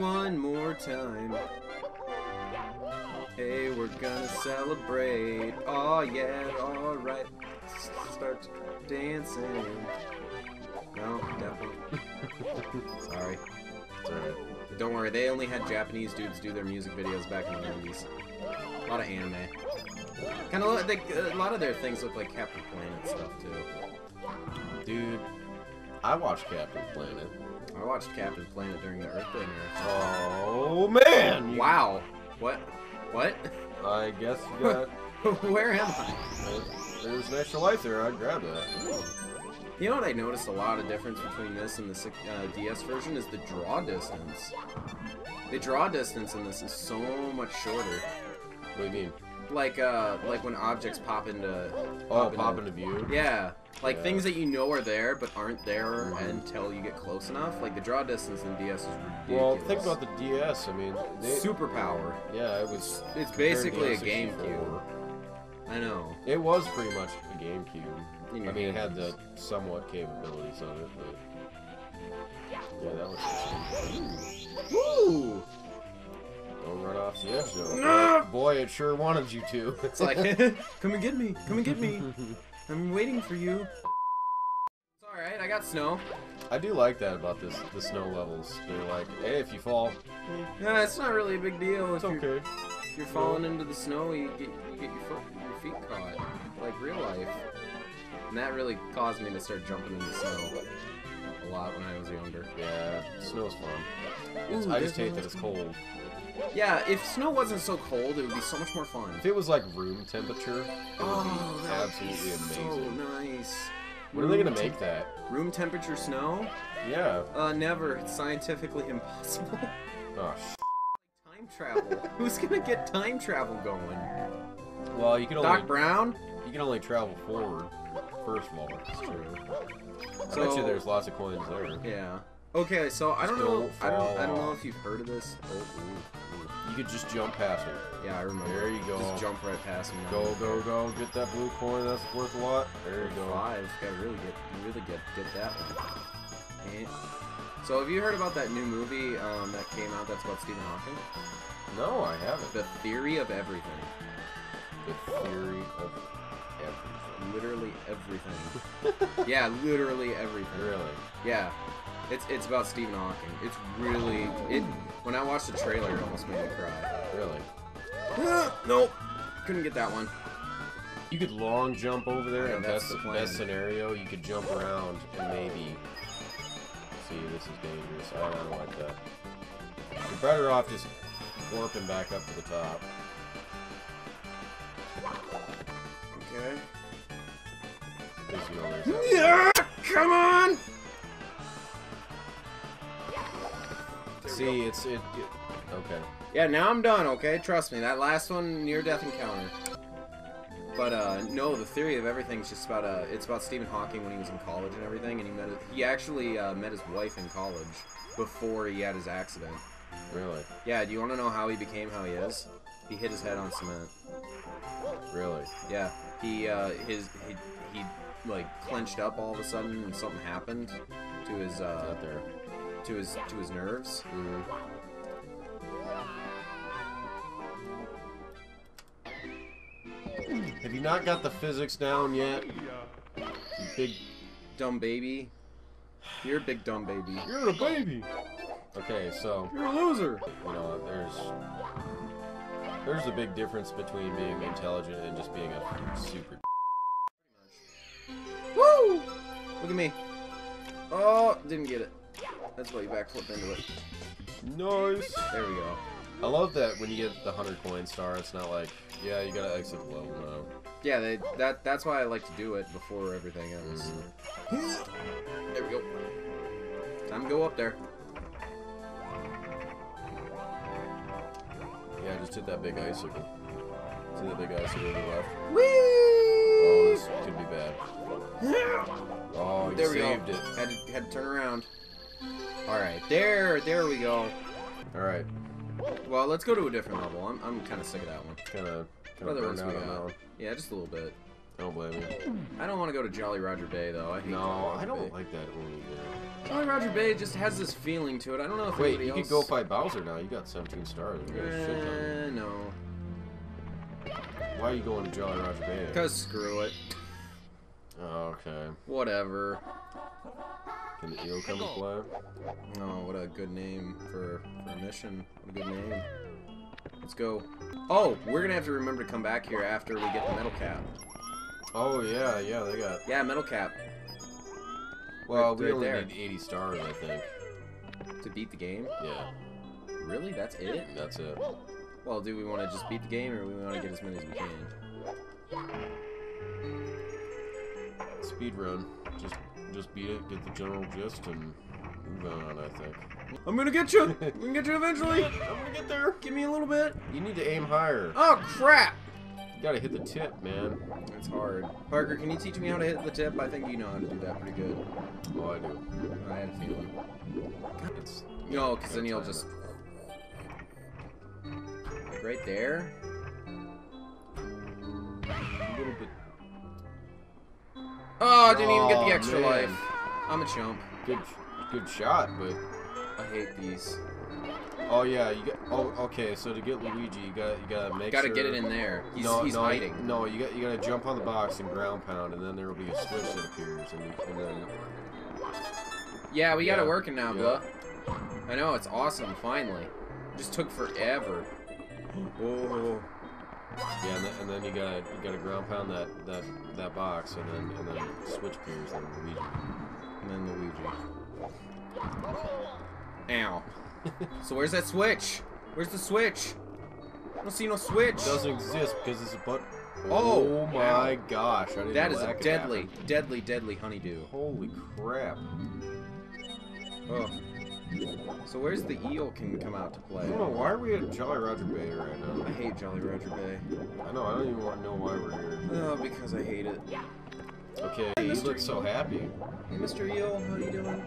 one more time. Hey, we're gonna celebrate. Oh yeah, alright. Start dancing. No, definitely. Sorry. Alright. Don't worry, they only had Japanese dudes do their music videos back in the 90s. A lot of anime. Kind of like a lot of their things look like Captain Planet stuff too. Dude, I watched Captain Planet. I watched Captain Planet during the Earth Day Oh man! Wow. What? What? I guess you got. Where am I? There's an extra life there. I'd grab that. You know what I noticed a lot of difference between this and the uh, DS version is the draw distance. The draw distance in this is so much shorter. What do you mean? Like uh, like when objects pop into. Oh, pop into view. Yeah, like Yeah. things that you know are there but aren't there until you get close enough. Like the draw distance in DS is ridiculous. Well, think about the DS. I mean, they, superpower. yeah, it was. It's basically a the GameCube. I know. It was pretty much a GameCube. In I your mean, it had the somewhat capabilities of it, but yeah, that was. Woo! Don't run off the edge, though. No! Boy, it sure wanted you to. It's like, come and get me, come and get me. I'm waiting for you. It's all right. I got snow. I do like that about this the snow levels. They're like, hey, if you fall, Yeah, it's not really a big deal. it's if you're, okay. if you're falling into the snow, you get you get your foot your feet caught, like real life. And that really caused me to start jumping in the snow a lot when I was younger. Yeah, snow's fun. Ooh, I just hate that it's cold. Yeah, if snow wasn't so cold, it would be so much more fun. If it was like room temperature, it would Oh, be that would absolutely be amazing. so nice. When are they gonna Room make that? Room temperature snow? Yeah. Uh, never. It's scientifically impossible. Oh, sh- time travel. Who's gonna get time travel going? well, you can only Doc Brown? you can only travel forward. First of all, that's true. I bet you there's lots of coins there. Yeah. Okay, so I don't Just know. don't I don't. I don't know if you've heard of this. Oh, ooh, ooh. You could just jump past it. yeah, I remember. There you go. Just jump right past me. now. Go, go, go! Get that blue coin. That's worth a lot. There you go. Five. Gotta really get, really get, get that one. And, so have you heard about that new movie um, that came out that's about Stephen Hawking? No, I haven't. The Theory of Everything. The theory of everything. Literally everything. yeah, literally everything. Really? Yeah. It's it's about Stephen Hawking. It's really it. When I watched the trailer, it almost made me cry. Really? nope. Couldn't get that one. You could long jump over there, Yeah, and that's best, the plan. best scenario, you could jump around and maybe. See, this is dangerous. I don't like that. You're better off just warping back up to the top. Okay. Because you know there's that. Yeah, come on. See, it's it, it. Okay. Yeah, now I'm done. Okay, trust me. That last one, near death encounter. But uh, no, the theory of everything's just about uh, it's about Stephen Hawking when he was in college and everything, and he met he actually uh, met his wife in college before he had his accident. Really? Yeah, do you want to know how he became how he is? He hit his head on cement. Really? Yeah, he uh, his he, he like clenched up all of a sudden, and something happened to his uh, Out there. To his to his nerves. Mhm. Have you not got the physics down yet? You big. Dumb baby. You're a big dumb baby. You're a baby. Okay, so You're a loser. you know, there's there's a big difference between being intelligent and just being a super. Woo! Look at me. Oh, didn't get it. That's why you backflip into it. Nice. There we go. I love that when you get the hundred coin star, it's not like, yeah, you gotta exit the level now. Yeah, they, that that's why I like to do it before everything else. Mm-hmm. There we go. Time to go up there. Yeah, just hit that big icicle. See that big icicle to the left? Whee! Oh, this could be bad. Oh, you There we saved go. it. Had to, had to turn around. All right, there, there we go. All right, Well, let's go to a different level. I'm, I'm kind of sick of that one. kind of, kind What of burned out on that one. Yeah, just a little bit. I don't blame you. I don't want to go to Jolly Roger Bay though. I hate No, I don't Bay. like that one either. Jolly Roger Bay just has this feeling to it. I don't know if Wait, anybody you else... could go fight Bowser now. You got 17 stars. You got a shit ton. Eh, no. Why are you going to Jolly Roger Bay? Cause screw it. Oh, okay. Whatever. Can the eel come play? Oh, what a good name for, for a mission. What a good name. Let's go. Oh, we're gonna have to remember to come back here after we get the metal cap. Oh yeah, yeah, they got. Yeah, metal cap. Well, Right- we only there. need 80 stars, I think. To beat the game? Yeah, Really? That's it? that's it. Well, do we want to just beat the game, or do we want to get as many as we can? Speed run. Just, beat it, get the general gist, and move on. I think. I'm gonna get you! I'm gonna get you eventually! I'm gonna get there. Give me a little bit! You need to aim higher. Oh, crap! You gotta hit the tip, man. It's hard. Parker, can you teach me how to hit the tip? I think you know how to do that pretty good. Oh, I do. I had a feeling. It's. No, because then you'll just... Like right there? a little bit. Oh, I didn't even get the oh, extra man. life. I'm a chump. Good, good shot, but. I hate these. Oh yeah, you got. Oh, okay. So to get Luigi, you got, you gotta make. Gotta sure, get it in there. He's, no, he's no, hiding. No, you got, you gotta jump on the box and ground pound, and then there will be a switch that appears, and, you, and then. Yeah, we got Yeah, it working now, yeah. blah. I know, it's awesome, finally. just took forever. Oh. Yeah, and then, and then you gotta, you gotta ground pound that, that, that box, and then, and then switch appears, and Luigi. And then Luigi. Ow. so where's that switch? Where's the switch? I don't see no switch. It doesn't exist because it's a but. Oh, oh my ow. gosh! That is a deadly, deadly, deadly honeydew. Holy crap! Oh. So where's the eel can come out to play? I don't know why are we at Jolly Roger Bay right now. I hate Jolly Roger Bay. I know. I don't even want to know why we're here. Oh, because I hate it. Okay, Hey, you Mr. look so happy. Hey, Mr. Eel, how you doing?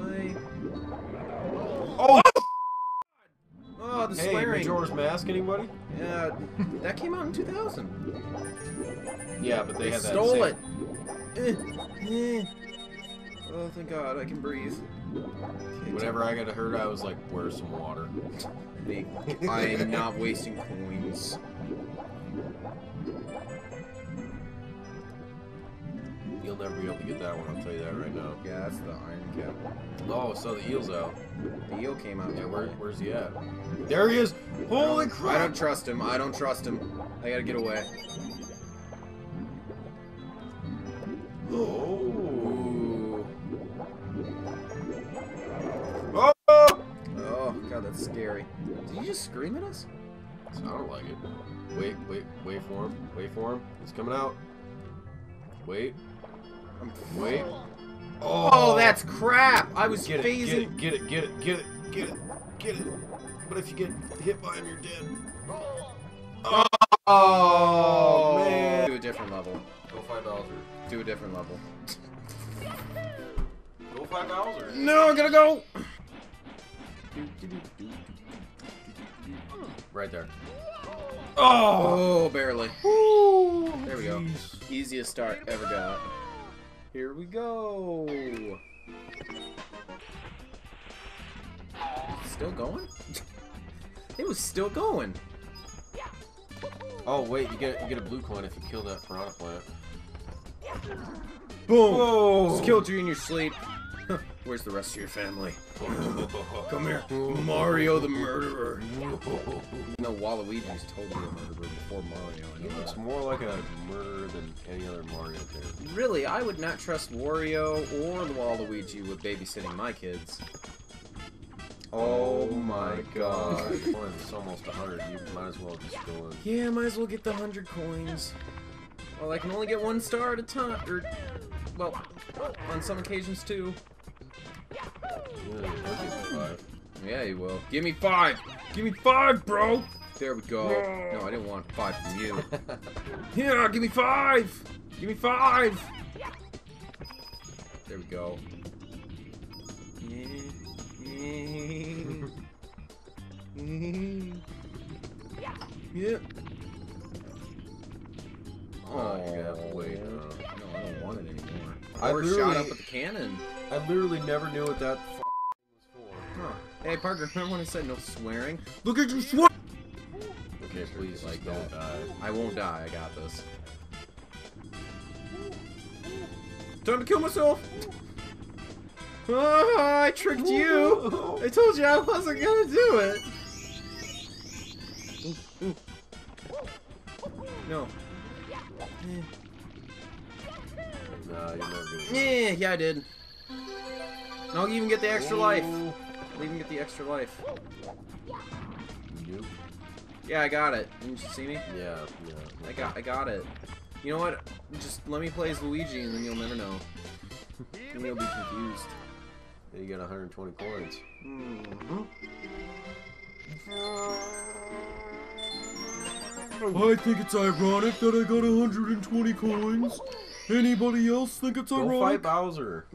Hi. Oh! Oh, the Hey, swearing. Majora's Mask, anybody? Yeah, that came out in 2000. Yeah, but they, They had that stole it. Eh, eh. Oh, thank God, I can breathe. Whenever I got hurt, I was like, "Where's some water?" I am not wasting coins. You'll never be able to get that one. I'll tell you that right now. Yeah, that's the iron cap. Oh, so the eel's out. The eel came out. Yeah, where, where's he at? There he is! Holy crap! I don't trust him. I don't trust him. I gotta get away. Scream at us? Sounded like it. Wait, wait, wait for him. Wait for him. He's coming out. Wait, I'm... wait. Oh, that's crap! I was Get it, phasing. get it, get it, get it, get it, get it. But if you get hit by him, you're dead. Oh, oh man. Do a different level. Go find Bowser. Do a different level. Go find Bowser. No, I gotta go! Right there. Oh, oh, barely. Woo! There we go. Easiest start ever got. Here we go. Still going? it was still going. Oh wait, you get you get a blue coin if you kill that piranha plant. Boom! Whoa! Just killed you in your sleep. Where's the rest of your family? Come here, Mario the murderer. No, Waluigi's totally a murderer before Mario. He looks more like a murderer than any other Mario character. Really, I would not trust Wario or the Waluigi with babysitting my kids. Oh my god. It's almost 100. You might as well just go in. Yeah, might as well get the hundred coins. Well, I can only get one star at a time, or, well, on some occasions too. Yeah, you will. Give me five! Give me five, bro! There we go. No, I didn't want five from you. Yeah, give me five! Give me five! There we go. Yeah. Oh, gonna have to wait. No, Uh, I don't want it anymore. I Or shot literally- up with the cannon. I literally never knew what that f- was for. Huh. Hey, Parker, remember when I said no swearing? Look at you swear! Okay, please, like like don't die. I won't die, I got this. Time to kill myself! Ah, I tricked you! I told you I wasn't gonna do it! Ooh, ooh. No. Eh. Nah, you're never gonna. Yeah, eh, yeah, I did. And I'll even get the extra life. I'll even get the extra life. Nope. Yeah, I got it. Didn't you see me? Yeah, yeah. I got, I got it. You know what? Just let me play as Luigi, and then you'll never know. Then you'll be confused. Then you get 120 coins. Hmm. I think it's ironic that I got 120 coins. Anybody else think it's Go ironic? fight Bowser.